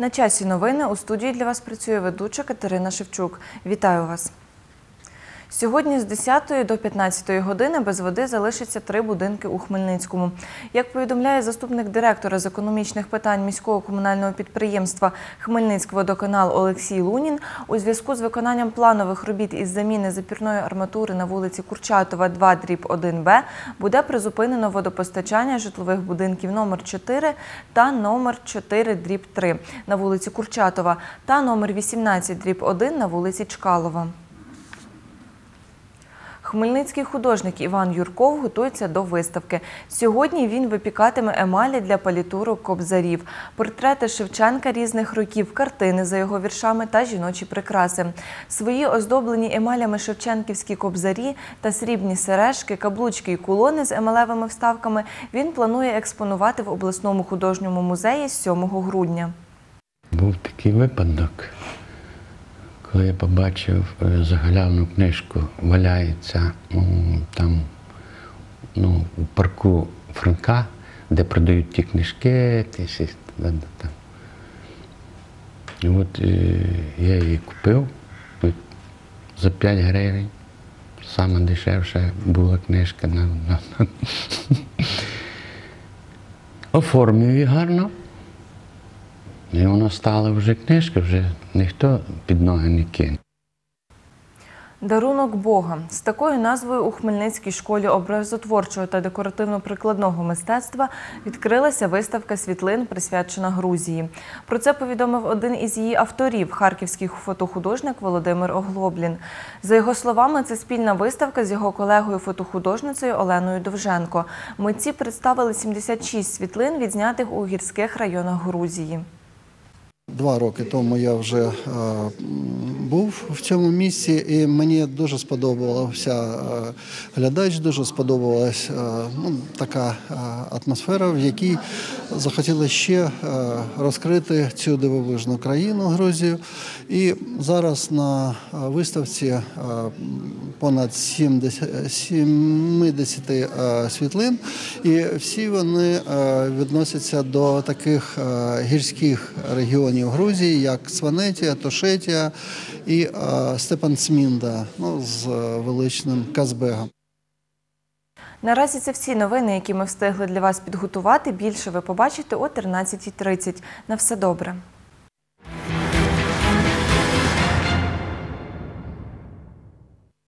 На часі новини у студії для вас працює ведуча Катерина Шевчук. Вітаю вас. Сьогодні з 10 до 15 години без води залишаться три будинки у Хмельницькому. Як повідомляє заступник директора з економічних питань міського комунального підприємства Хмельницькводоканал Олексій Лунін, у зв'язку з виконанням планових робіт із заміни запірної арматури на вулиці Курчатова 2 дріб 1Б буде призупинено водопостачання житлових будинків номер 4 та номер 4 дріб 3 на вулиці Курчатова та номер 18 дріб 1 на вулиці Чкалова. Хмельницький художник Іван Юрков готується до виставки. Сьогодні він випікатиме емалі для палітуру кобзарів, портрети Шевченка різних років, картини за його віршами та жіночі прикраси. Свої оздоблені емалями шевченківські кобзарі та срібні сережки, каблучки і кулони з емалевими вставками він планує експонувати в обласному художньому музеї з 7 грудня. Був такий випадок, коли я побачив е, загалявну книжку, валяється там ну, у парку Франка, де продають ті книжки, ті там. І от е, я її купив за 5 гривень. Саме дешевша була книжка. На. Оформив її гарно. І воно стало вже книжка, вже ніхто під ноги не кине. Дарунок Бога з такою назвою у Хмельницькій школі образотворчого та декоративно-прикладного мистецтва відкрилася виставка світлин, присвячена Грузії. Про це повідомив один із її авторів, харківський фотохудожник Володимир Оглоблін. За його словами, це спільна виставка з його колегою фотохудожницею Оленою Довженко. Митці представили 76 світлин, відзнятих у гірських районах Грузії. Два роки тому я вже е, був в цьому місці, і мені дуже сподобався е, глядач, дуже сподобалась е, ну, така атмосфера, в якій захотіли ще розкрити цю дивовижну країну Грузію. І зараз на виставці понад 70, 70 е, світлин, і всі вони відносяться до таких гірських регіонів Грузії, як Сванетія, Тошетія і е, Степансмінда ну, з е, величним Казбегом. Наразі це всі новини, які ми встигли для вас підготувати. Більше ви побачите о 13.30. На все добре.